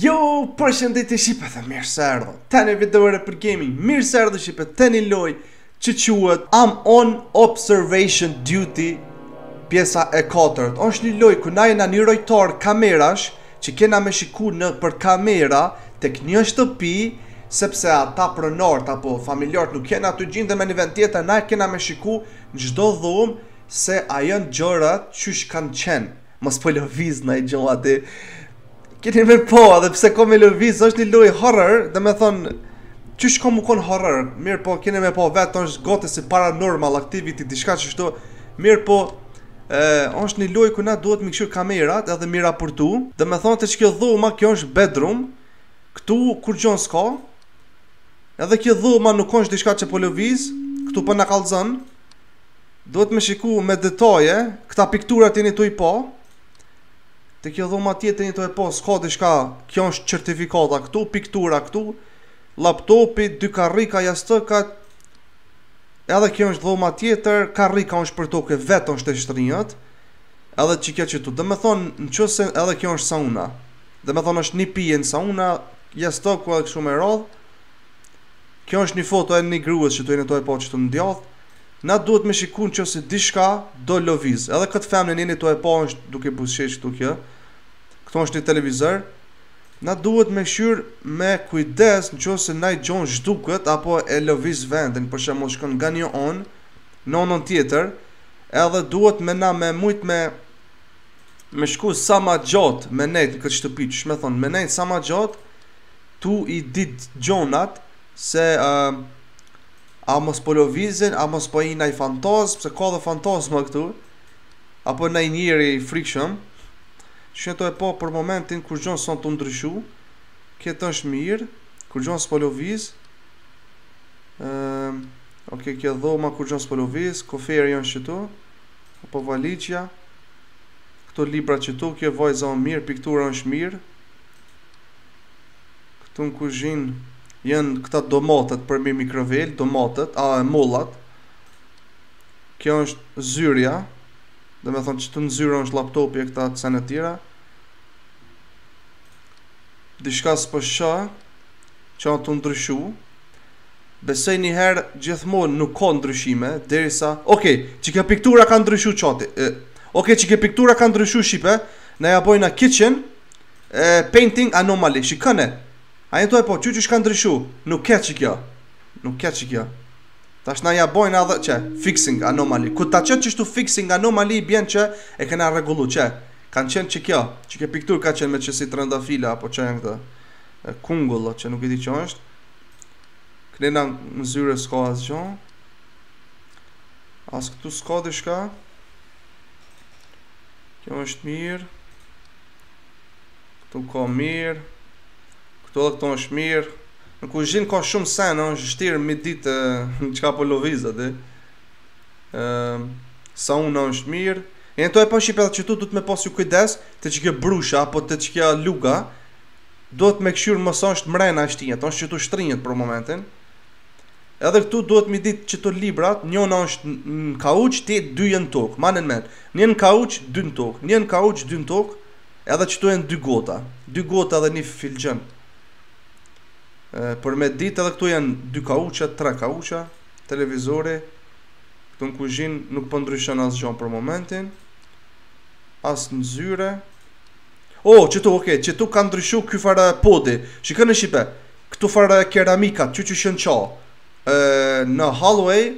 Jo, përshëndetje shqipe dhe mirë se erdhët Te një video e re për gaming Mirë se erdhët shqipe Te një lojë që quhet I'm on observation duty Pjesa e 4 është një lojë ku na jena një rojtar kamerash Që kena me shiku nëpër kamera Tek një shtëpi Sepse ata pronarët apo familjarët nuk janë aty gjinden në një vend tjetër Na kena me shiku në çdo dhomë Se a janë gjërat qysh kanë qenë Mos po lëviz naj gjo aty Keni me pa edhe nëse ka me lëviz është një lojë horror Domethonë Çka ka me kon horror Mirëpo keni me pa vetë Ajo është gati si paranormal activity Diçka qashtu Mirëpo Ajo është një lojë ku na duhet me i kqyr kamerat Edhe me i raportu Domethonë te qekjo dhoma kjo është bedroom Këtu kurgjo s'ka Edhe kjo dhoma nuk është diçka që po lëviz Këtu po na kallëzon Duhet me shiku me detaje, këta pikturat jeni tu i pa, te kjo dhoma tjetër jeni tu e pa, s'ka diçka, kjo është certifikata këtu, piktura këtu, laptopi, dy karrika jastëkët, edhe kjo është dhoma tjetër, karrika është për toke, vetë është e shtrinjtë, edhe qekjo qetu, domethonë, në qoftë se edhe kjo është sauna, domethonë është një pije n'sauna, jastëku edhe kështu me radhë, Kjo është një foto e ni grues që do jeni tu e pa qetu n'djath Na duhet me shiku në qoftë se diçka do lëviz Edhe këtë femnën jeni tu e pa është duke buzëqesh këtu kjo Këtu është një televizor Na duhet me kqyr me kujdes në qoftë se naj gjo zhduket apo e lëviz vendin Për shembull shkon nga një onë në onën tjetër Edhe duhet me na me mujt me me shku sa ma gjatë me nejt në këtë shtëpi qysh me thonë me nejt sa ma gjatë Tu i dit gjonat se a mos po lëvizin, a mos po vjen naj fantazmë, se ka dhe fantazma këtu, apo naj njeri i frikshëm, qe po për momentin kurgjo s'osht ndryshu, këtu është mirë, kurgjo s'po lëviz, uh, ok, kjo dhoma kurgjo s'po lëviz, koferi është qetu, apo valigja, këto libra qetu, kjo vajza është mirë, piktura është mirë, Këtu në kuzhinë janë këta domatet përmi mikrovalë, domatet, a mollat. Kjo është zyrja, domethonë qetu në zyrë është laptopi e këto sene tjera. Diçka s'po shoh, që asht ndryshu. Besoj njëherë gjithmonë nuk ka ndryshime, derisa... Oke, okay, qekjo piktura ka ndryshu qaty. Oke, okay, qekjo piktura ka ndryshu shqipe, na ia bojna kitchen, E, painting anomaly, shikone. A jetu e po, që që shka ndryshu, nuk ke qëkjo. Nuk ke qëkjo. Tash na ja bojmë edhe, që, fixing anomaly. Kur ta qet qështu fixing anomaly, i bjen që e kena rregullu, që. Ka qenë qëkjo, qëkjo pikturë ka qenë me qësi trëndafila, apo çka janë këta. E, kungulla, që nuk e di çka është. Kënena në zyre s'ka asgjo. As këtu s'ka diçka. Kjo është mirë. Këtu ka mirë. Këtu edhe këtu është mirë. Në kuzhinë ka shumë sen, është vështirë mi ditë çka po lëviz aty. Ehm, sauna është mirë. Jeni tu e pa shqipe edhe qëtu duhet me pas ju kujdes, te qëkjo brusha, apo te qëkjo luga, duhet me këshyrë mos është mrena e shtinjët, është qëtu shtrinjët për momentin. Edhe këtu duhet mi dit qëto librat, njona është në kauç e dy jen n'tokë, mane n'men, një në kauç, dy në tokë, një në kauç, dy në tokë, edhe qëtu jen dy gota, dy gota edhe një filxhan për me dit, edhe këtu jen dy kauça, tre kauça, televizori, këtu në kuzhin nuk po ndryshon asgjo për momentin, as në zyre, o, oh, qëtu, oke, okay, qëtu ka ndryshu ky far podi, shikone shqipe, Këto farë keramikat që që shën qa në hallway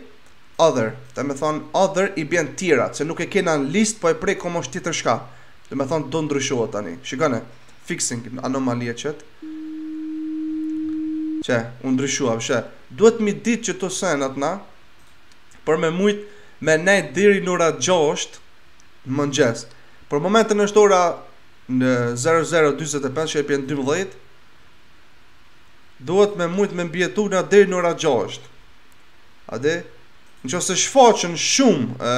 other domethonë other i bjen tjerat se nuk e kena në list po e prej kom është tjetër diçka domethonë do ndryshohet tani shikone fixing anomaly e qëtë që u ndryshua veç duhet mi dit qëto senet na për me mujt me nejt deri në ora gjosht në mëngjes për momentin është ora në 00.25 që e bjen 12 Duhet me mujtë me mbijetu na deri në ora 6. Edhe, në qoftë se shfaqen shumë e,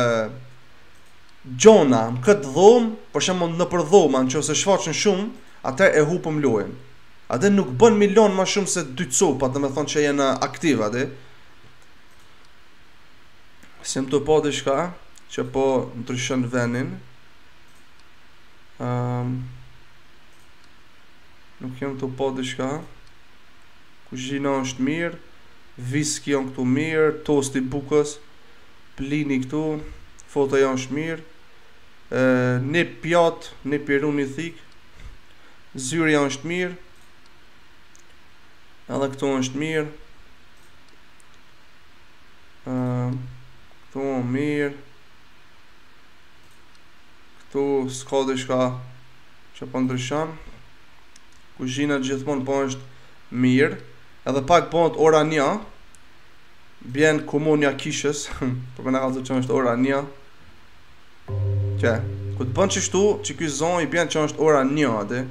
gjona në këtë dhomë, për shembull nëpër dhoma, në qoftë se shfaqen shumë, atëherë e hupëm lojën. Edhe nuk bën me i lon ma shumë se dy copa, domethonë që jenë aktive, dhe. S'jem tu pa diçka, që po ndryshon venin. Um, Nuk jam tu pa diçka. Kuzhina është mirë. Viskija këtu mirë. Tosti i bukës. Plini këtu. Fotoja është mirë. Një pjatë, një pirun, një thikë. Zyrja është mirë. Edhe këtu është mirë. Këtu mirë. Këtu s'ka diçka. Që po ndryshon. Kuzhina gjithmonë po është mirë. Edhe pak bëhet ora një. Bjen kumona e kishës. Po na kallëzon që është ora një. Që. Kur të bën qështu që kjo zonë i bjen që është ora një ati.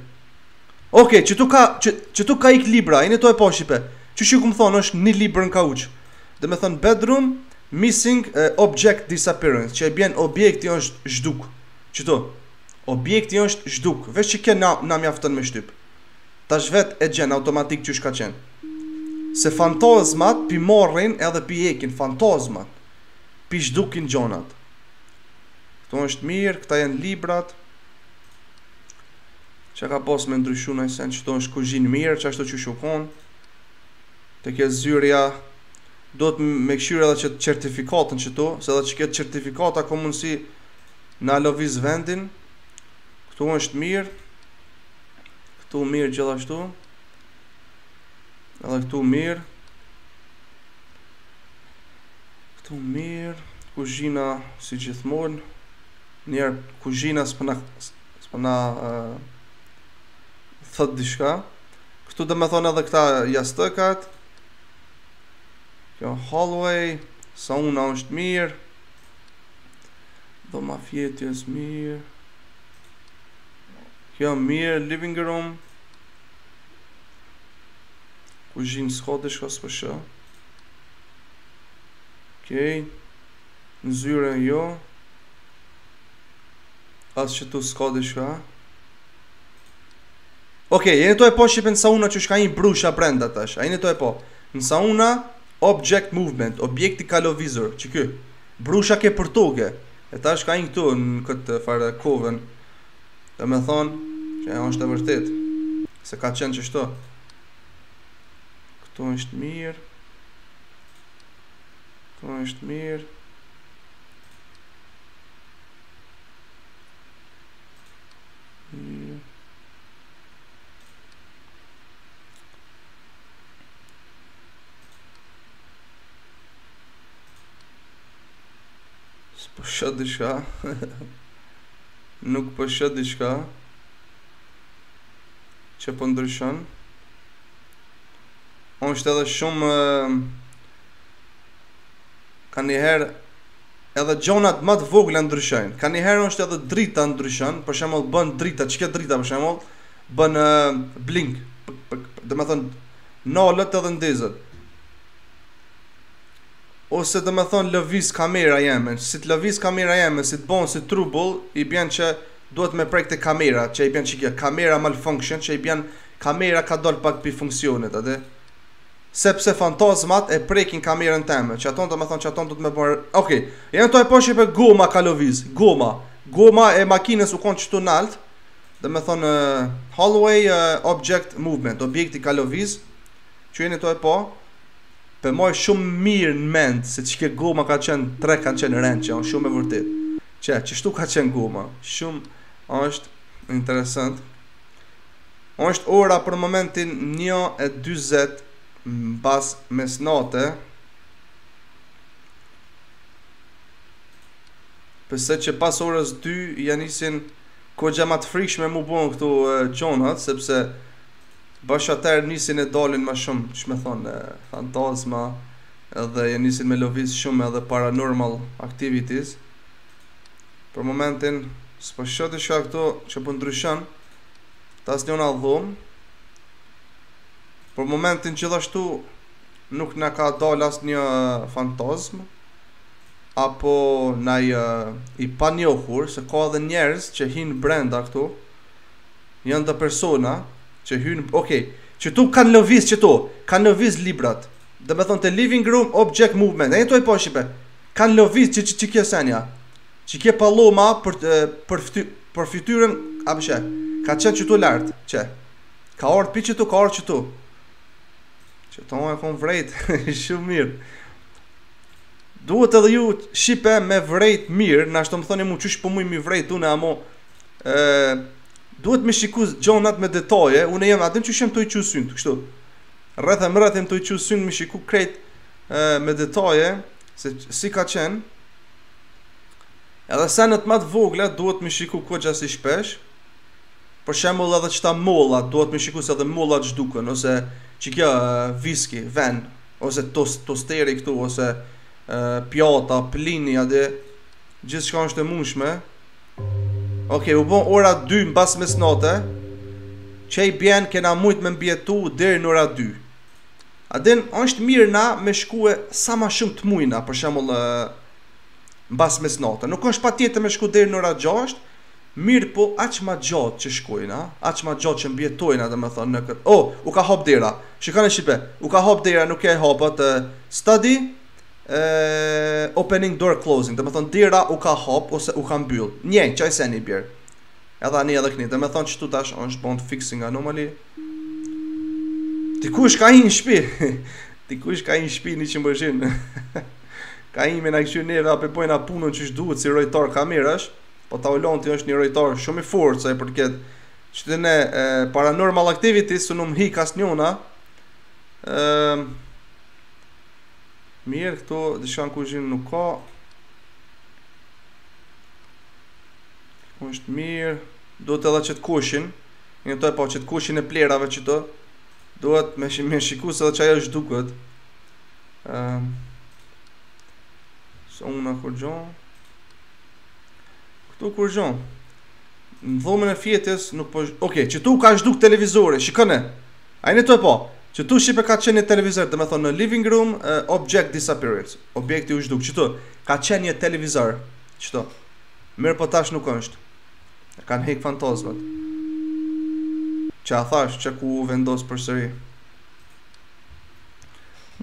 Oke, qëtu ka, që, qëtu ka hek libra, a jeni tu e pa, shqipe. Qe ku, domethënë është një libër në kauç. Domethënë bedroom missing uh, object disappearance. Që i bjen objekti është zhduk. Qëtu. Objekti është zhduk, veç qekjo na mjafton me shtyp. Tash vetë e gjen automatik qysh ka qenë. Se fantazmat p'i marrin edhe p'i hekin, fantazmat p'i zhdukin gjonat. Këtu është mirë, këta janë librat. Çka ka pas me ndryshu një sen, qëtu është kuzhina mirë, qashtu qysh u kon. Te kjo zyrja do të me kqyrë edhe që certifikatën qëtu, se edhe qekjo certifikata ka mundësi Me lëviz vendin, këtu është mirë, këtu mirë gjithashtu, edhe këtu mirë, këtu mirë, kuzhina si gjithmonë, njëherë kuzhina s'po na, s'po na uh, thot diçka, këtu domethënë edhe këta jastëkat, kjo hallway, sauna është mirë, Dhoma fjetjes mirë. Kjo mirë, living room. Kuzhinë s'ka diçka, s'po shoh. Okej. Në zyre jo. As qëtu s'ka diçka. Okej, jeni tu e pa shqipe, në sauna qysh ka një brusha brenda tash. A jeni tu e pa. Në sauna, object movement, objekti ka lëvizur, qekjo. Brusha ke për toke e tash ka hi këtu në këtë farë kovën domethënë që është e vërtetë se ka qenë qështu këtu është mirë këtu është mirë S'po shoh diçka. Nuk po shoh diçka. Që po ndryshon. Është edhe shumë... Kanjëherë... Edhe gjonat më të vogla ndryshojnë. Kanjëherë është edhe drita ndryshon. Për shembull bën drita. Qekjo drita për shembull bën blink. Domethënë... Nalet edhe ndizet. Ose do me thonë lëviz kamera jeme, si të lëviz kamera jeme, si të bon si trubull, i bjen që duhet me prek te kamera, që i bjen që kjo, kamera malfunction, që i bjen kamera ka dal pak pi funksionit, a di? Sepse fantazmat e prekin kamerën teme, qaton do me thonë qaton duhet me bërë, ok, jeni tu e pa shqipe goma ka lëviz, goma, goma e makinës u konë qëtu naltë, do me thonë hallway object movement, objekti ka lëviz, Qe jeni tu e pa Po e maj shumë mirë në mend se qikjo goma ka qenë tre kanë qenë rend qe, është shumë e vërtet. Qe, qështu ka qenë goma. Shumë është interesant. Është ora për momentin 1:40 mbas mesnate. Përse që pas orës 2 ja nisin koxha ma t'frikshme mu bon këtu gjonat, sepse Bash atëherë nisin e dalin më shumë, do me thonë, fantazma edhe nisin me lëviz shumë edhe paranormal activities. Për momentin s'po shoh diçka këtu që po ndryshon te asnjëna dhomë. Për momentin gjithashtu nuk na ka dalë asnjë fantazmë apo naj i panjohur, se ka edhe njerëz që hinë brenda këtu. Janë do persona që hynë, ok, qëtu kanë lëviz qëtu, kanë lëviz librat, do me thonë te living room object movement, jeni tu e pa shqipe, kanë lëviz qe qe qikjo senja, qikjo paloma për, për, fty, për fytyrën, a pe sheh, ka qenë qëtu lart, qe, ka ardh pi qëtu, ka ardh qëtu, qëto e kom vrejt, shumë mirë, duhet edhe ju shqipe me vrejt mirë, nashta më thoni mu qysh po muj mi vrejt, unë ama, ë duhet me shiku gjonat me detaje, unë jam atë që shem tu e çu syn, kështu. Rreth e mrreth jam tu e çu syn me shiku krejt ë me detaje se si ka qen. Edhe senet ma t'vogla duhet me shiku koxha si shpesh. Për shembull edhe qëta molla duhet me shiku se edhe molla zhduken ose qikjo viski, ven, ose tos, tosteri këtu ose pjata, plini, a din gjithçka është e mundshme, Ok, u bon ora 2 mbas mesnate Që i bjen kena mujt me mbjetu deri në ora 2 A din, është mirë na me shkue sa ma shumë të mujna Për shembull mbas mesnate Nuk është patjetër me shku deri në ora 6 Mirëpo aq ma gjatë që shkojna Aq ma gjatë që mbjetojna do me thonë në këtë O, oh, u ka hop dera Shikone Shqipe, u ka hop dera u ka hop te Study uh, opening door closing, domethënë dera u ka hap ose u ka mbyll. Një, qajo sen i bjen. Edhe një edhe kemi, domethënë qitu tash është bon fixing anomaly. Dikush ka hi në shpi, dikush ka hi në shpi njëqind përqind. ka hi me na këqyr neve a pe bojna punën qysh duhet si rojtar kamerash, po Taulanti është një rojtar shumë i fortë, sa i përket qëtyne paranormal activity, s'len me hi asnjona, ehm, Mirë, këtu diçka në kuzhinë nuk ka. Është mirë. Duhet edhe qët koshin. Jeni te pa qët koshin e bërllogave qët. Duhet me, sh me shiku se edhe qajo zhduket. Um, sauna kurgjo. Këtu kurgjo. Në dhomën e fjetës nuk po... Oke, okay, qitu ka zhduk televizori, shikone. A jeni tu pa, qëtu sipër ka qenë një televizor, domethënë në living room object disappearance, objekti u zhduk, qëtu ka qenë një televizor, qëtu, mirëpo tash nuk është, e kanë hek fantazmat, qe tash qe ku u vendos përsëri.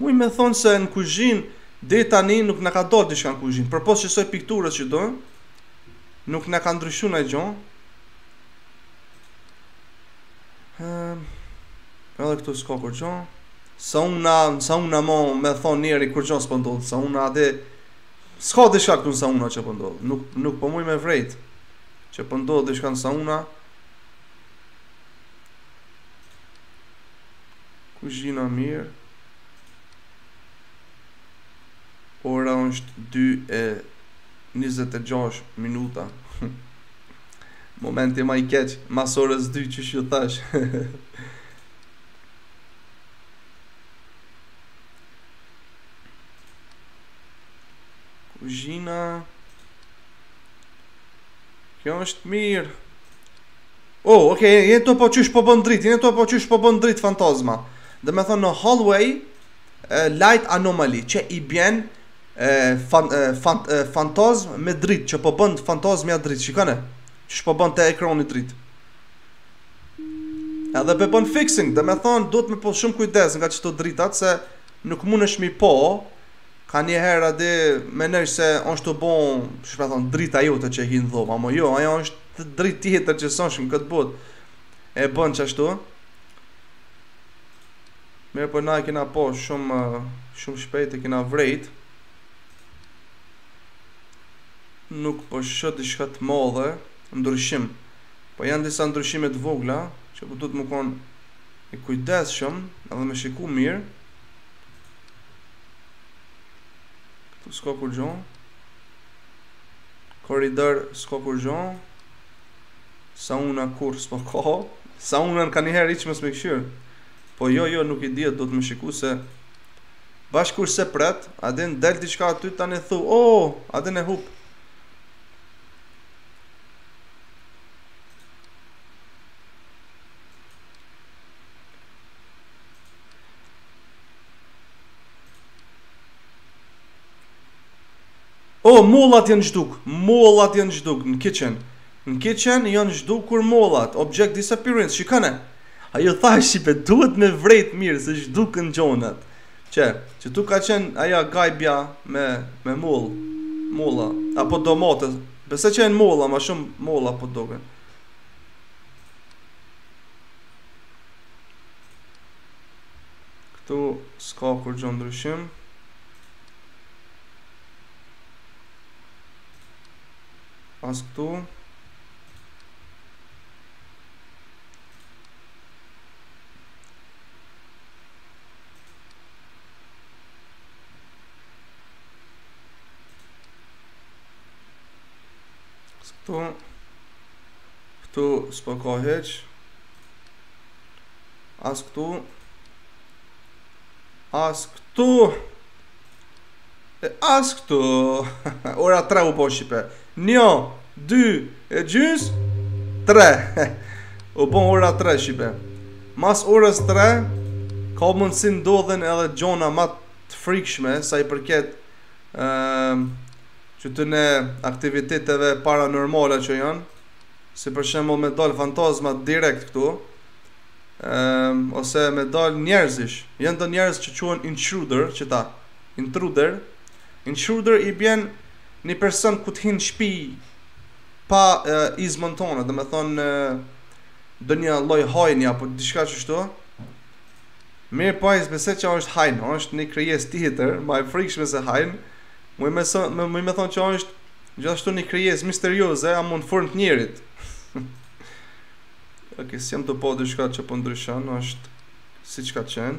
Muj me thonë se në kuzhinë, deri tani nuk na ka dalë diçka në kuzhinë, përpos qësaj pikturës qëtu, nuk na ka ndryshu kurgjo, Ehm. Edhe këtu s'ka kurgjo. Sauna, sauna mo me thon njeri kurgjo s'po ndodh, sauna ade s'ka diçka këtu n'sauna që po ndodh. Nuk nuk po muj me vrejt. Që po ndodh diçka n'sauna. Kuzhina mirë. Ora është 2 e 26 minuta. Momenti ma i keq, mas orës dy qysh ju thash Kuzhina Kjo është mirë Oh, ok, jeni tu pa qysh po bën dritë, jeni tu pa qysh po bën dritë fantazma Domethënë në hallway Light anomaly, që i bjen fan fan fantazmë me dritë që po bën fantazmja dritë shikone qysh po bën te ekrani dritë edhe pe bën fixing domethënë duhet me pas shumë kujdes nga qëto dritat se nuk mundësh mi pa kanjëherë a din mendon se është tu bon domethënë drita jote që hin n'dhomë ama jo ajo është dritë tjetër që s'osht n'këtë botë e bën qashtu Mirë po na e kena po shumë shumë shpejt e kena vrejt. Nuk po shoh diçka të madhe ndryshim. Po janë disa ndryshime të vogla që po duhet me kon i kujdesshëm edhe me shiku mirë. Këtu s'ka kurgjo. Koridor s'ka kurgjo. Sauna kurrë s'po ka. Saunën ka njëherë hiç mos me kqyrë. Po jo jo nuk i dihet duhet me shiku se Bash kur s'e pret Adin del diçka aty tani thu oh Adin e hupe Oh, mollat janë zhduk, mollat janë zhduk në kitchen. Në kitchen janë zhdukur mollat, object disappearance, shikoje. A ju thashë shqipe duhet me vrejt mirë se zhduken gjonat. Qe, qetu ka qenë aja gajbja me, me mollë, molla, apo domate, besoj që janë molla, ma shumë molla po duken. Këtu s'ka kurgjo ndryshim. As këtu. Këtu Këtu s'po ka hiç As këtu As këtu As këtu Ora tre u bo shqipe Njo, dy, e gjys, tre. U bon ora tre, shqipe. Mas orës tre, ka mundësi ndodhen edhe gjona ma të frikshme, sa i përket uh, qëtyne aktiviteteve paranormale që janë, si për shembull me dalë fantazma direkt këtu, uh, ose me dalë njerëz. Janë do njerëz që quhen intruder, qëta, intruder, Intruder i bjen një person ku të hin në shpi pa e, iznën tonë, domethonë do një lloj hajni apo diçka qështu. Mirëpo po, s'besoj që është hajnë, është një krijesë tjetër, ma e frikshme se hajnë, muj me, so, me, muj me thonë që është gjithashtu një krijesë misterioze, ama në formën të njerit. ok, s'jam tu po diçka që po ndryshon, është si që ka qenë.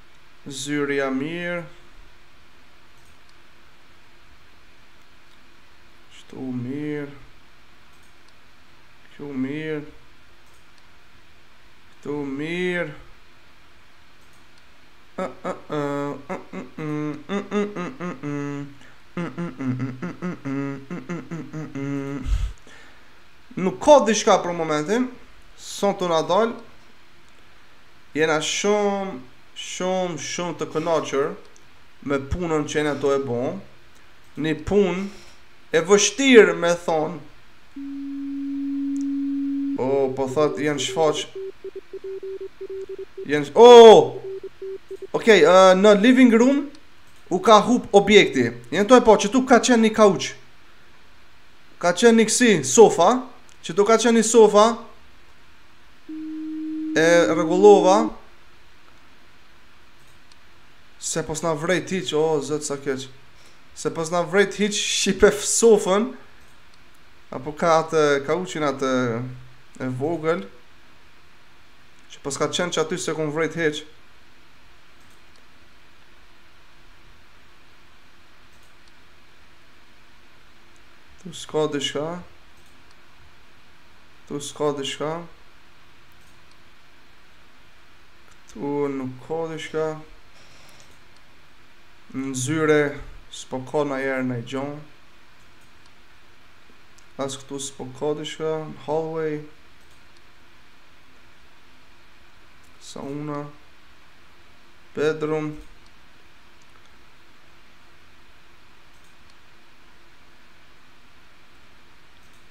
Zyrja mirë. Këtu mirë. Këtu mirë. Këtu mirë. Nuk ka diçka për momentin. S'on tu na dalë. Jena shumë shumë shumë të kënaqur me punën që jena tu e bo, një punë e vështirë me thonë. O, oh, po thot, janë shfaq... Janë... O! Oh! Okej, okay, uh, në living room u ka hup objekti. Jena tu e pa, qëtu ka qenë një kauç. Ka qenë një kësi sofa, qëtu ka qenë një sofa, E rregullova Se paskna vrejt hiç, o Zot sa keq Se paskna vrejt hiç, shqipe, sofën Apo ka atë kauçin atë e vogël Që paska qenë qaty se kum vrejt hiç Ktu s'ka diçka Këtu s'ka diçka. Këtu nuk ka diçka. Në zyre s'po ka najherë naj gjo. As këtu s'po ka diçka, në hallway. Sauna. Bedroom.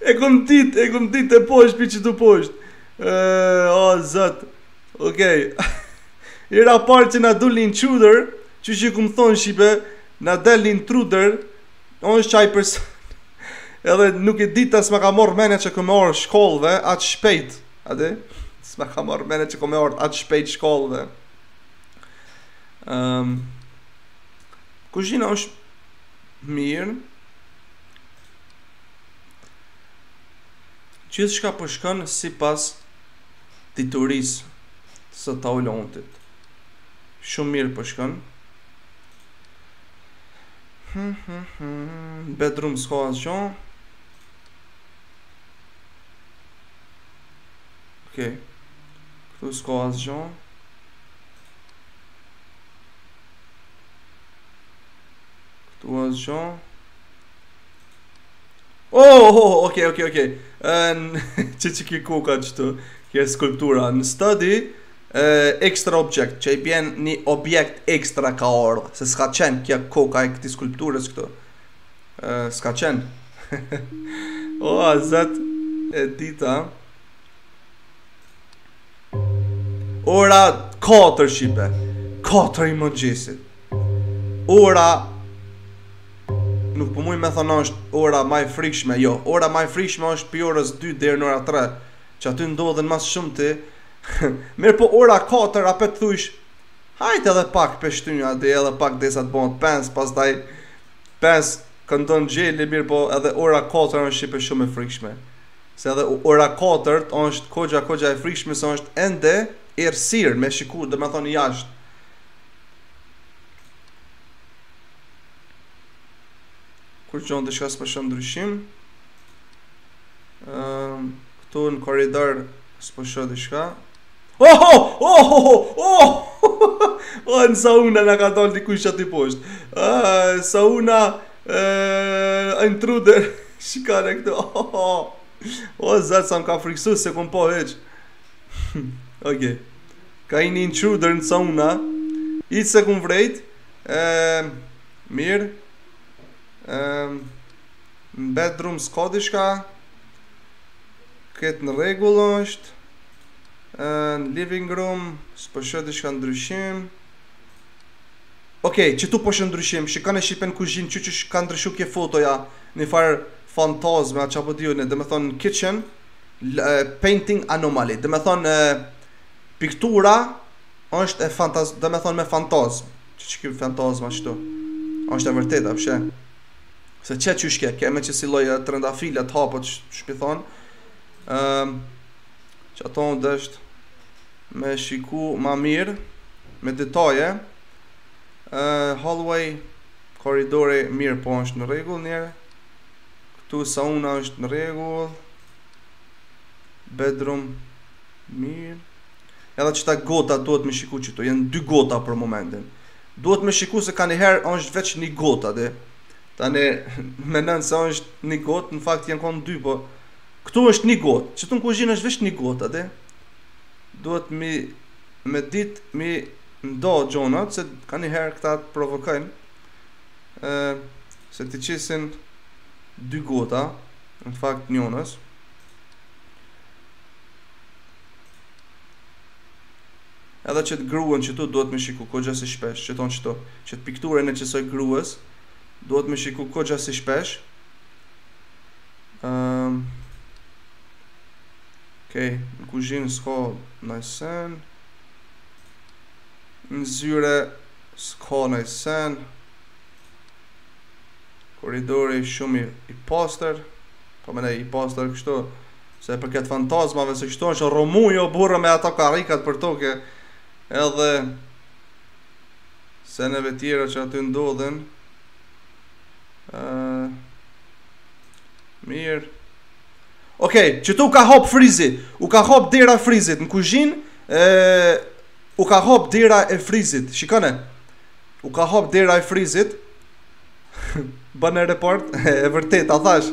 E kom dit, e kom dit e poshtë, qëtu poshtë. O zot. Okej. Hera parë që na dul intruder, që qekjo me thonë Shqipe, na dul intruder, on qaj person, edhe nuk e dita s'ma ka marr menja që kem ardh shkallëve aq shpejt, atë, s'ma ka marr menja që kem ardh aq shpejt shkallëve. Um, ehm, kuzhina është mirë, Gjithçka po shkon sipas diturisë së Taulantit. Shumë mirë po shkon. Në bedroom s'ka asgjë. Okej. Këtu s'ka asgjë. Këtu asgjë. Oh, oh, oh, okay, okay, okay. Ën qe qe kjo koka këtu, kjo skulptura në study, ë extra object, që i bjen një objekt ekstra ka ardhur, se s'ka qenë kjo koka e këtij skulpturës këtu. Ë s'ka qenë. o oh, o Zot e dita. Ora 4 shqipe. 4 i mëngjesit. Ora nuk po mund të thonë është ora më e frikshme, jo, ora më e frikshme është prej orës 2 deri në ora 3, që aty ndodhin më së shumti. Mirëpo ora 4 apo të thuash, hajt edhe pak po e shtyjna dhe edhe pak derisa të bëhet 5, pastaj 5 këndon gjeli, mirëpo edhe ora 4 është shqipe shumë e frikshme. Se edhe ora 4 është kogja kogja e frikshme se është ende errësirë me shikuar, domethënë jashtë. Kurgjo, diçka s'po shoh ndryshim ehm, Këtu në korridor s'po shoh diçka Oh, oh, oh, oh, oh O, në sauna na ka dalë dikush qaty poshtë ah, Sauna intruder Shikone këtu O, oh, oh O, Zot sa më ka friksu s'e kom pa hiç Oke Ka një intruder në sauna, hiç s'e kom vrejt, e, mirë, e, në bedroom s'ka diçka, këtu në rregull është, e, në living room, s'po shoh diçka ndryshim, Okej, okay, qëtu po shoh ndryshim, shikone shqipe në kuzhinë, qe qe ka ndryshu kjo fotoja, një farë fantazme, a çka po di unë, domethënë në kitchen, painting anomaly, domethënë, Piktura është e fantaz, domethënë me fantazmë. Qe qe kjo fantazma qëtu? është e vërtetë, a po e sheh? Se që që shke, ke me që si loja të rënda fillon të hapet, qysh po i thonë? Um, qato ne duhet me i shiku ma mirë, me detaje. Uh, hallway, korridori mirë po është në rregull njëherë. Këtu sauna është në rregull. Bedroom, Mirë. Edhe qeto gota duhet me shiku qëtu, janë dy gota për momentin. Duhet me shiku se kanjëherë është veç një gota dhe. Ti e menon se është një gotë, në fakt janë konë dy, po këtu është një gotë, qëtu në kuzhinë është veç një gota dhe. Duhet me, me ditë me ndo gjonat, se kanjëherë këta të provokojnë, e, se të qesin dy gota, në fakt njënës, Edhe qët gruen qëtu duhet me shiku kogja si shpesh, që thonë qëto, qët pikturën e qësaj grues, duhet me shiku kogja si shpesh. Um, Okej, okay, në kuzhinë s'ka naj sen Në zyre s'ka naj sen Korridori shumë i, i paster Po me ne i paster kështu Sa i përket fantazmave, siç thonë që rrëmujë jo burrë me ato karrikat për toke, edhe seneve tjera që aty ndodhen. Ë Mirë. Okej, qëtu u ka hap frizi, u ka hap dera e frizit në kuzhinë, ë u ka hap dera e frizit. Shikone. U ka hap dera e frizit. Bëne report, e vërtetë, a thash.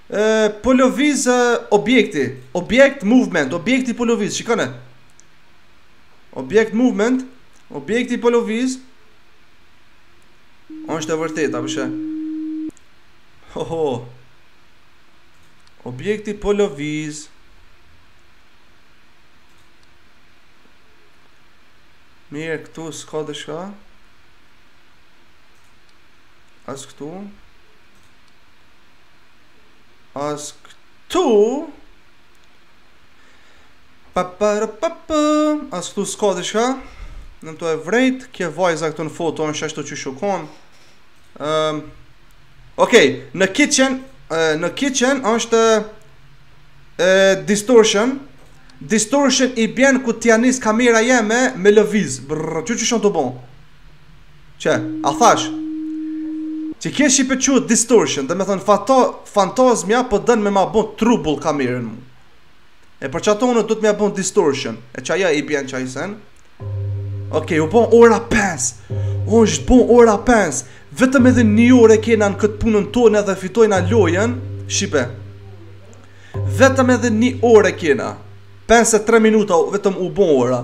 E, po lëviz e, objekti. Object movement, objekti po lëviz, shikone. Object movement, objekti po lëviz. Është e vërtetë, a po sheh? Ho ho. Objekti po lëviz. Mirë, këtu s'ka diçka. As këtu. As këtu Pa pa rë pa pa As këtu s'ka diçka Nashta e vrejt Kjo vajza këtu në foto Nashta ashtu që shukon um, Okej okay, Në kitchen uh, Në kitchen është uh, Distortion Distortion i bjen ku t'ia nis kamera jeme Me lëviz Brrrr Qeshtu tu bo Qe, a thash? Qekjo shqipe quhet distortion, domethënë fato, fantazmja po don me ma bo turbull kamerën mu. E për qato unë duhet me e bo distortion, e qajo i bjen qaj sen. Okej, u bo ora 5, o është bo ora 5, vetëm edhe një orë e kena në këtë punën tonë edhe fitojna lojen, shqipe. Vetëm edhe një orë e kena, 5 e 3 minuta vetëm u bo ora.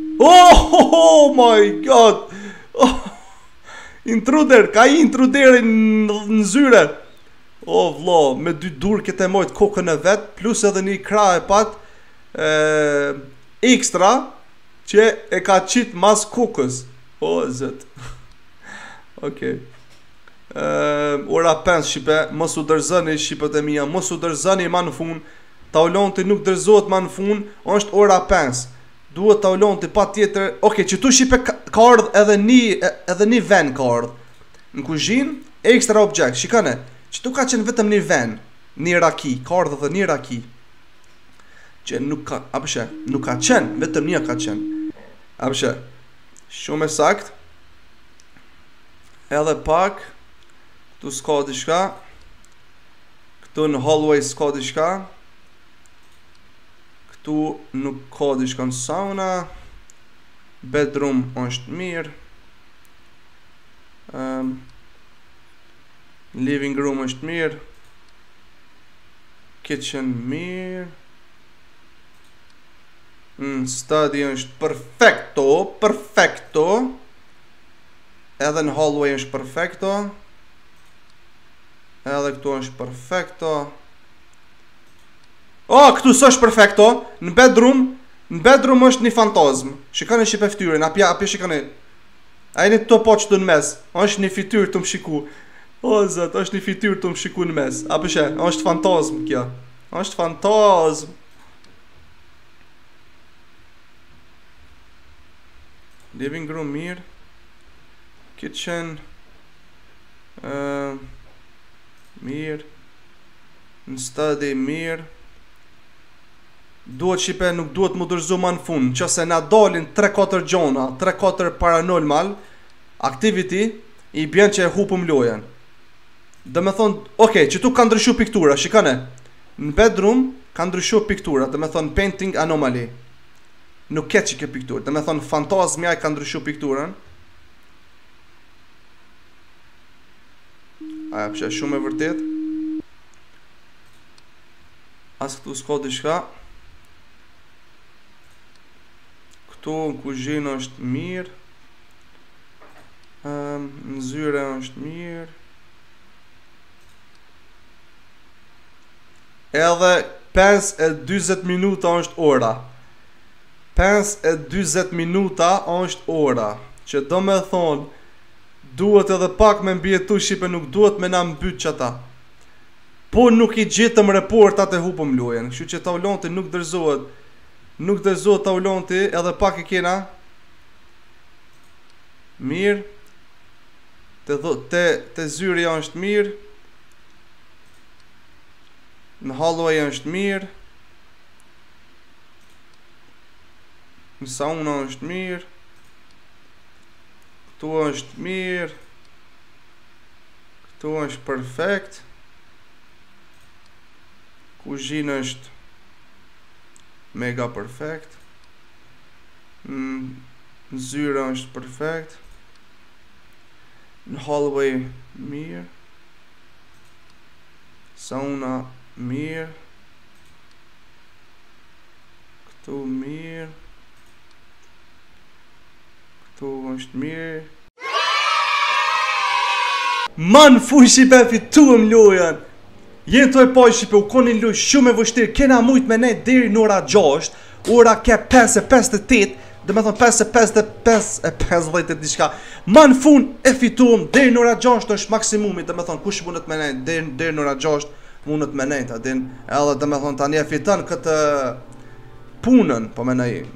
Ohohoho my god Intruder Ka hi intruderi në zyre O vlla Me dy dur ky tu e majt kokën e vet Plus edhe një kra e pat e, Ekstra Që e ka qit mas kokës O Zot Ok Ora pesë shqipe Mos u dorzoni shqipet e mija Mos u dorzoni ma në fun Taulanti nuk dorzohet ma në fun është ora pesë Duhet Taulanti patjetër Ok, qëtu shqipe ka, ka ardh edhe një Edhe një venë ka ardh Në kuzhinë Ekstra objekt Shikane Qëtu ka qenë vetëm një venë Një raki Ka ardh edhe një raki Që nuk ka A pe sheh Nuk ka qenë Vetëm një ka qenë A pe sheh Shumë e sakt Edhe pak Këtu s'ka diçka Këtu në hallway s'ka diçka Këtu nuk ka diçka në sauna. Bedroom është mirë. Um, living room është mirë. Kitchen mirë. Mm, study është perfecto, perfecto. Edhe në hallway është perfecto. Edhe këtu është perfecto. O, oh, këtu s'është perfekto, në bedroom, në bedroom është një fantazmë. Shikoni shqipe fëtyrën, a po ja, a po ja shikoni. A e njëtu poshtë në mes, është një fëtyrë tu më shiku. O, oh, zot, është një fëtyrë tu më shiku në mes. A pe sheh, është fantazmë kjo. është fantazmë. Living room mirë. Kitchen. Uh, Mirë. Në study mirë. Duhet shqipe nuk duhet m'u dorëzu ma në fund. Nëse na dalin 3-4 gjona, 3-4 paranormal activity, i bjen që e hupëm lojën. Domethonë, ok, qëtu ka ndryshu piktura, shikane. Në bedroom ka ndryshu piktura, domethonë painting anomaly. Nuk ke qëkjo pikturë, domethonë fantazmja e ka ndryshu pikturën. A pe sheh shumë e vërtetë As këtu s'ka diçka Këtu në kuzhinë është mirë ehm, Në zyre është mirë Edhe 5 e 20 minuta është ora 5 e 20 minuta është ora Që domethonë Duhet edhe pak me mbijetu shqipe nuk duhet me na mbyt qata po nuk i gjetëm reportat e hupëm lojën kështu që taulanti nuk dorëzohet nuk dorëzohet taulanti edhe pak e kena mir te dho te te zyrja është mir në hallway është mir në sauna është mir Këtu është mirë. Këtu është perfekt. Kuzhina është mega perfekt. Mm, zyra është perfekt. Në hallway mirë. Sauna mirë. Këtu mirë. Këtu është mirë. Ma në fund e fituem lojën. Je në të, e po, shqipe, u konë një lojë shumë e vështirë, kena mujtë me nejtë deri në ora 6, ora ke 5 e 58, domethonë 5 e 5 dhe 5 e 5 dhe të diska. Ma në fund e fituam deri në ora 6 është maksimumi domethonë kush mundet me nejtë deri, deri në ora 6 mundet me nejtë edhe edhe domethonë tani e fitan këtë punën po me nejtë.